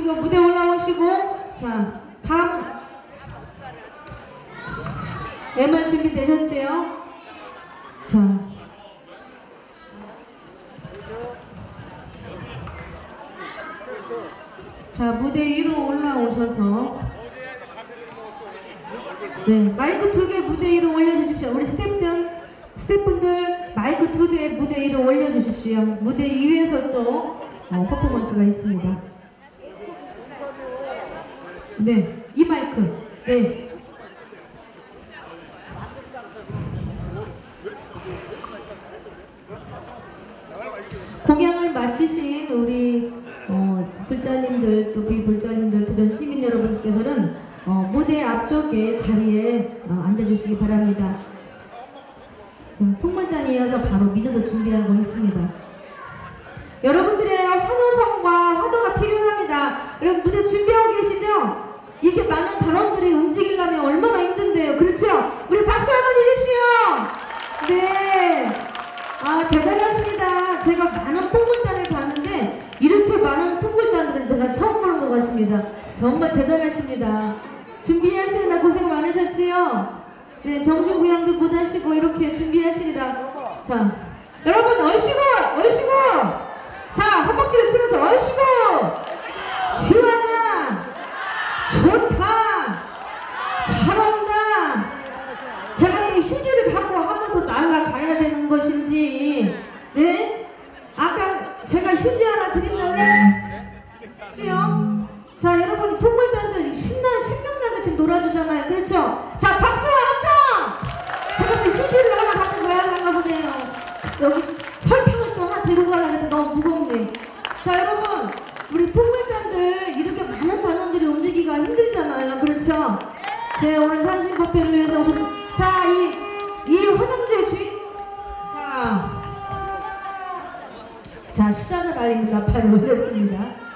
보시고 무대 올라오시고 자 다음 MR 준비 되셨지요? 자 자, 무대 위로 올라오셔서 네, 마이크 두 개 무대 위로 올려주십시오. 우리 스태프들, 스태프분들 마이크 두개 무대 위로 올려주십시오. 무대 위에서 또 어, 퍼포먼스가 있습니다. 네, 이 마이크. 네. 공양을 마치신 우리 어, 불자님들 또 비불자님들 그전 시민 여러분께서는 어, 무대 앞쪽에 자리에 어, 앉아주시기 바랍니다. 지금 풍문단에 이어서 바로 민호도 준비하고 있습니다. 여러분들의 환호성과 환호가 필요합니다. 여러분 무대 준비하고 계시죠? 이렇게 많은 단원들이 움직이려면 얼마나 힘든데요. 그렇죠? 우리 박수 한번 주십시오. 네. 아 대단하십니다. 제가 많은 풍물단을 봤는데 이렇게 많은 풍물단들은 내가 처음 보는 것 같습니다. 정말 대단하십니다. 준비하시느라 고생 많으셨지요? 네, 정신구양도 못 하시고 이렇게 준비하시리라. 자, 여러분 얼씨구, 얼씨구. 자, 허벅지를 치면서 얼씨구. 지화자, 좋다, 잘한다. 제가 또 휴지를 갖고 한 번 더 날라가야 되는 것인지, 네? 아까 제가 휴지 하나 드린다고 했지요? 자, 여러분, 풍물단들 신나, 신명나게 지금 놀아주잖아요. 그렇죠? 자, 박수와 합성! 제가 또 휴지를 하나 갖고 가야 하나 보네요. 여기 설탕을 또 하나 데리고 가려고 했는데 너무 무겁네. 자, 여러분, 제 오늘 산신 카페를 위해서 오셨습니다. 자, 이, 이 화장실 지 자, 자, 시작을 알리는 나팔을 올렸습니다.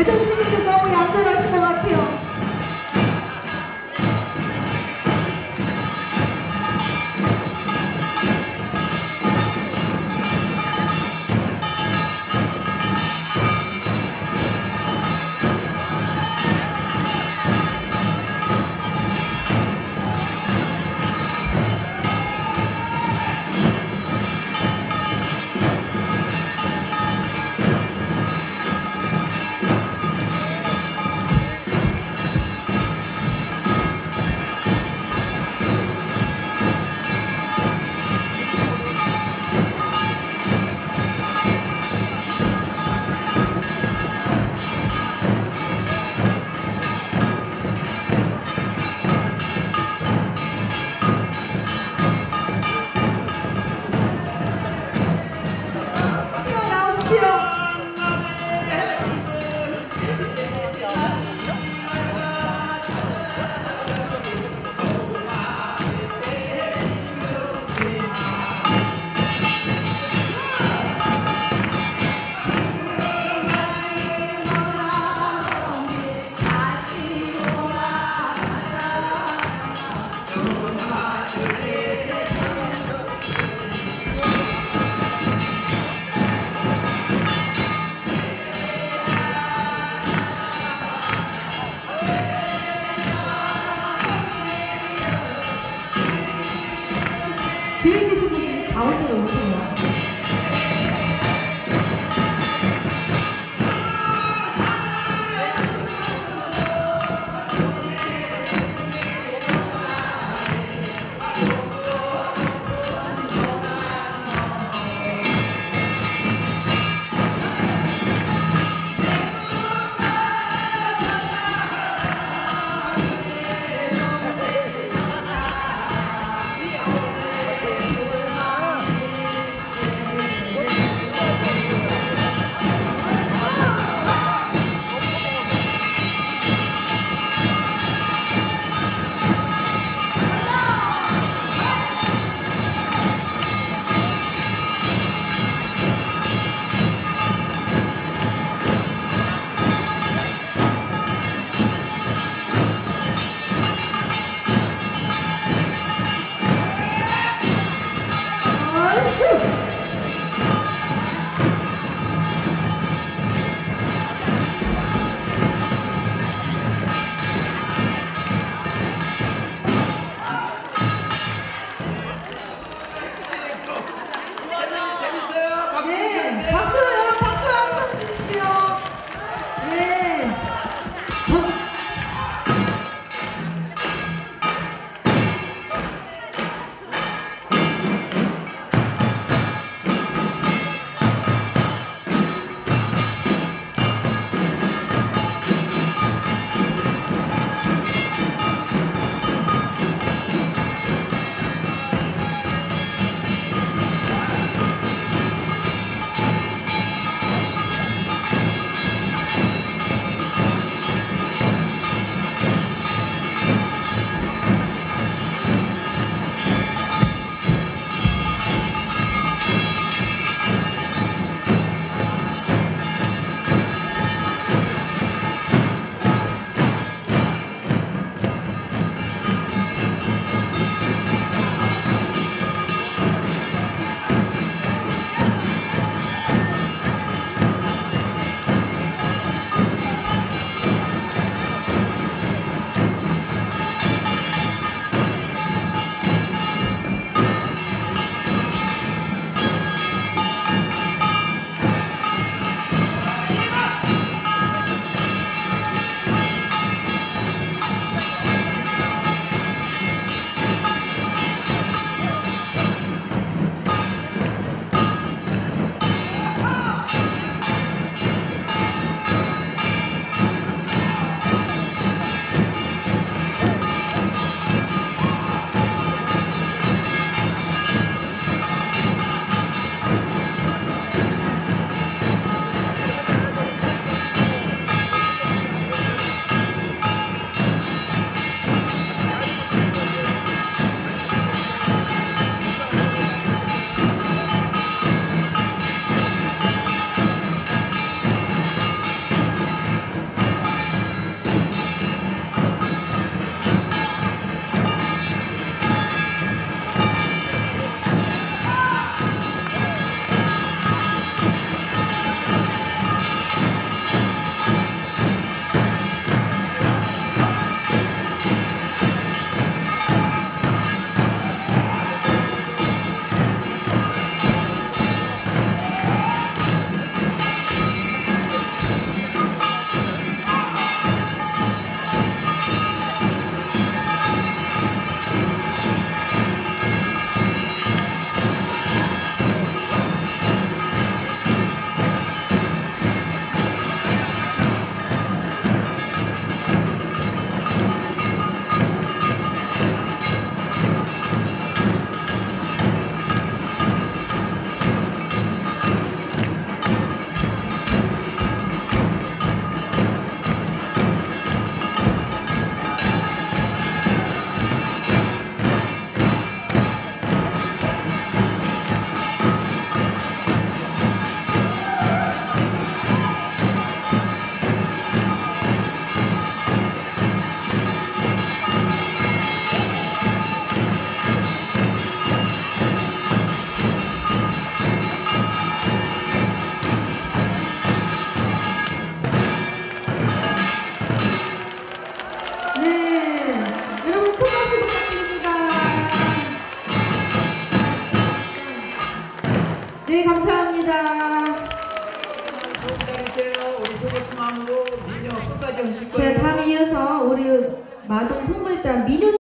대전 시민들 너무 얌전하 분들이 가